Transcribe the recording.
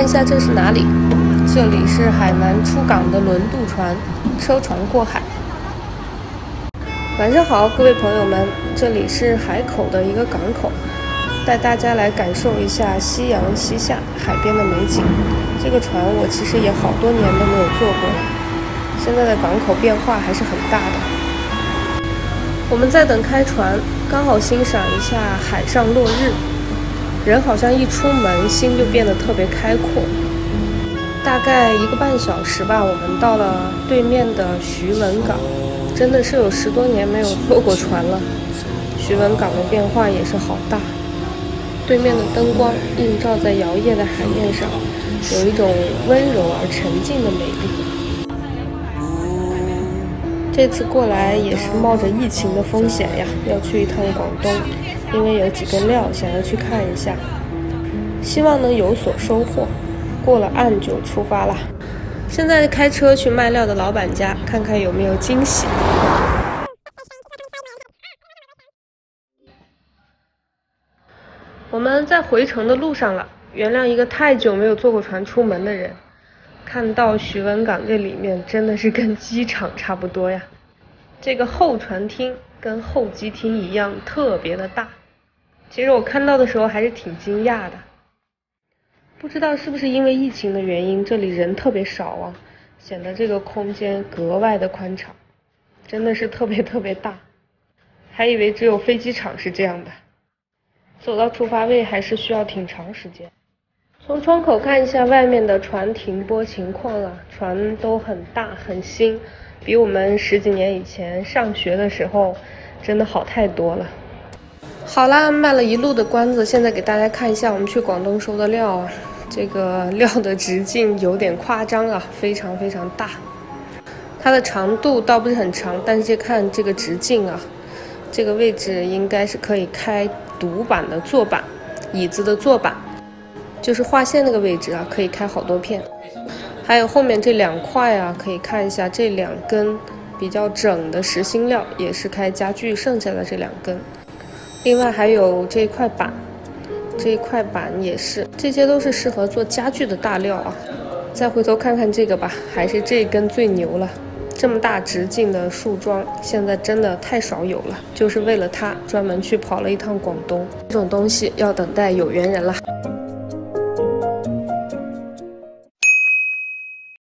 看一下这是哪里？这里是海南出港的轮渡船，车船过海。晚上好，各位朋友们，这里是海口的一个港口，带大家来感受一下夕阳西下海边的美景。这个船我其实也好多年都没有坐过了，现在的港口变化还是很大的。我们在等开船，刚好欣赏一下海上落日。人好像一出门，心就变得特别开阔。大概一个半小时吧，我们到了对面的徐闻港，真的是有十多年没有坐过船了。徐闻港的变化也是好大，对面的灯光映照在摇曳的海面上，有一种温柔而沉静的美丽。这次过来也是冒着疫情的风险呀，要去一趟广东。因为有几个料想要去看一下，希望能有所收获。过了岸就出发了。现在开车去卖料的老板家，看看有没有惊喜。我们在回程的路上了。原谅一个太久没有坐过船出门的人，看到徐闻港这里面真的是跟机场差不多呀。这个候船厅跟候机厅一样，特别的大。其实我看到的时候还是挺惊讶的，不知道是不是因为疫情的原因，这里人特别少啊，显得这个空间格外的宽敞，真的是特别特别大，还以为只有飞机场是这样的。走到出发位还是需要挺长时间。从窗口看一下外面的船停泊情况啊，船都很大很新，比我们十几年以前上学的时候真的好太多了。好啦，卖了一路的关子，现在给大家看一下我们去广东收的料啊。这个料的直径有点夸张啊，非常非常大。它的长度倒不是很长，但是看这个直径啊，这个位置应该是可以开独板的坐板，椅子的坐板，就是划线那个位置啊，可以开好多片。还有后面这两块啊，可以看一下这两根比较整的实心料，也是开家具剩下的这两根。另外还有这块板，这块板也是，这些都是适合做家具的大料啊。再回头看看这个吧，还是这根最牛了。这么大直径的树桩，现在真的太少有了，就是为了它专门去跑了一趟广东。这种东西要等待有缘人了。